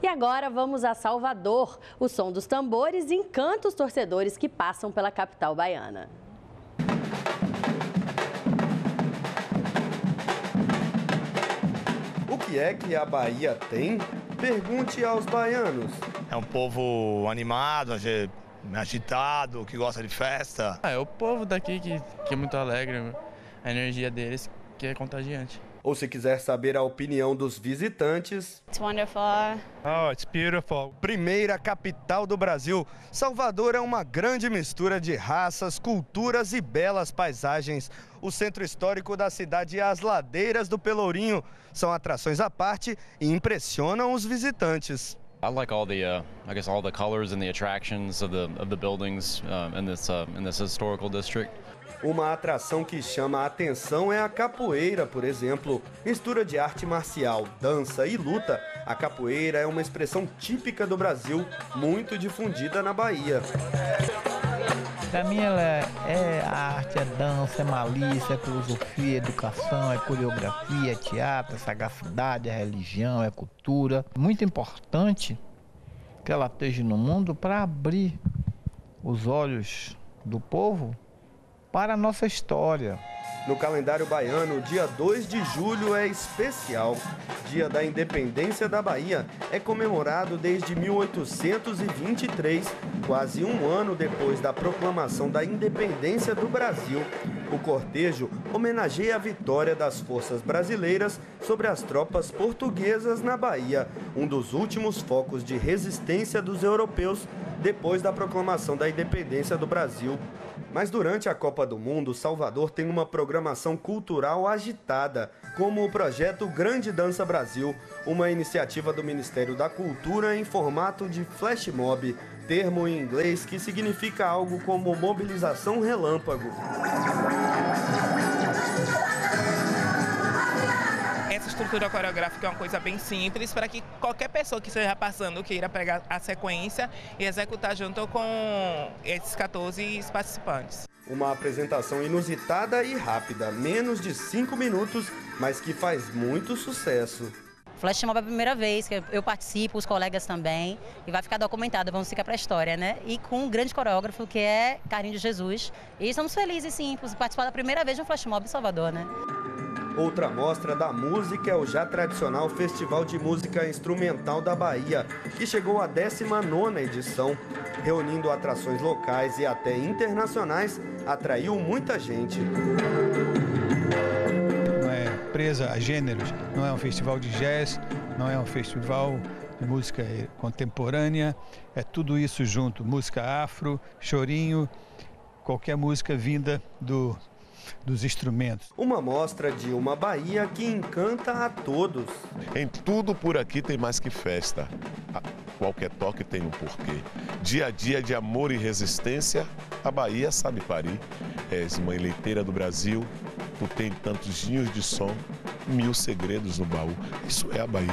E agora vamos a Salvador. O som dos tambores encanta os torcedores que passam pela capital baiana. O que é que a Bahia tem? Pergunte aos baianos. É um povo animado, agitado, que gosta de festa. Ah, é o povo daqui que, que é muito alegre, a energia deles que é contagiante. Ou se quiser saber a opinião dos visitantes. It's wonderful. Oh, it's beautiful. Primeira capital do Brasil, Salvador é uma grande mistura de raças, culturas e belas paisagens. O centro histórico da cidade e as ladeiras do Pelourinho são atrações à parte e impressionam os visitantes. I like all the, uh, I guess, all the colors and the attractions of the of the buildings uh, in this uh, in this historical district. Uma atração que chama a atenção é a capoeira, por exemplo. Mistura de arte marcial, dança e luta, a capoeira é uma expressão típica do Brasil, muito difundida na Bahia. Para mim ela é, é arte, é dança, é malícia, é filosofia, é educação, é coreografia, é teatro, é sagacidade, é religião, é cultura. Muito importante que ela esteja no mundo para abrir os olhos do povo para a nossa história. No calendário baiano, dia 2 de julho é especial. Dia da Independência da Bahia é comemorado desde 1823, quase um ano depois da proclamação da independência do Brasil. O cortejo homenageia a vitória das forças brasileiras sobre as tropas portuguesas na Bahia, um dos últimos focos de resistência dos europeus depois da proclamação da independência do Brasil mas durante a Copa do Mundo, Salvador tem uma programação cultural agitada, como o projeto Grande Dança Brasil, uma iniciativa do Ministério da Cultura em formato de flash mob, termo em inglês que significa algo como mobilização relâmpago. Essa estrutura coreográfica é uma coisa bem simples para que qualquer pessoa que esteja passando queira pegar a sequência e executar junto com esses 14 participantes. Uma apresentação inusitada e rápida, menos de 5 minutos, mas que faz muito sucesso. Flash Mob é a primeira vez que eu participo, os colegas também, e vai ficar documentado, vamos ficar para a história, né? E com um grande coreógrafo que é Carinho de Jesus. E estamos felizes, sim, por participar da primeira vez de um Flash Mob em Salvador, né? Outra mostra da música é o já tradicional Festival de Música Instrumental da Bahia, que chegou à 19ª edição. Reunindo atrações locais e até internacionais, atraiu muita gente. Não é presa a gêneros, não é um festival de jazz, não é um festival de música contemporânea, é tudo isso junto, música afro, chorinho, qualquer música vinda do dos instrumentos. Uma mostra de uma Bahia que encanta a todos. Em tudo por aqui tem mais que festa. Qualquer toque tem um porquê. Dia a dia de amor e resistência, a Bahia sabe parir. És mãe leiteira do Brasil, tu tem tantos ninhos de som, mil segredos no baú. Isso é a Bahia.